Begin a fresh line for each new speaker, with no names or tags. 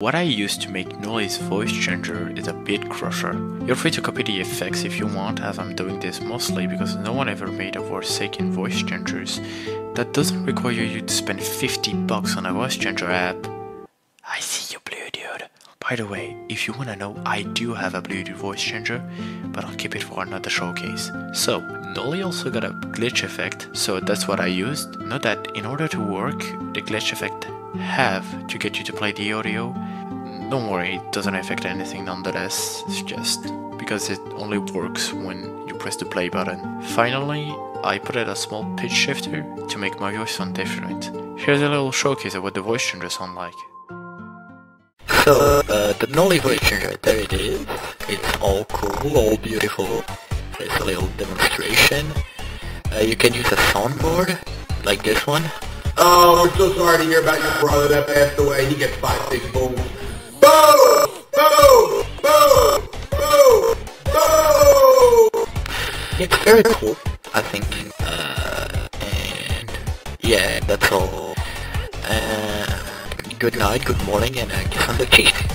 What I use to make Noli's voice changer is a beat crusher. You're free to copy the effects if you want as I'm doing this mostly because no one ever made a Forsaken voice changers that doesn't require you to spend 50 bucks on a voice changer app. I see you blue dude. By the way, if you wanna know, I do have a Blue Dude voice changer, but I'll keep it for another showcase. So, Noli also got a glitch effect, so that's what I used. Note that in order to work, the glitch effect have to get you to play the audio. Don't worry, it doesn't affect anything nonetheless, it's just because it only works when you press the play button. Finally, I put in a small pitch shifter to make my voice sound different. Here's a little showcase of what the voice changer sound like.
So, uh, the Noli voice changer, there it is. It's all cool, all beautiful. There's a little demonstration. Uh, you can use a soundboard, like this one.
Oh, I'm so sorry to hear about your brother that passed away. He gets five, big booms.
It's very cool, I think. Uh, and yeah, that's all. Uh, good night, good morning, and uh, kiss on the cheek.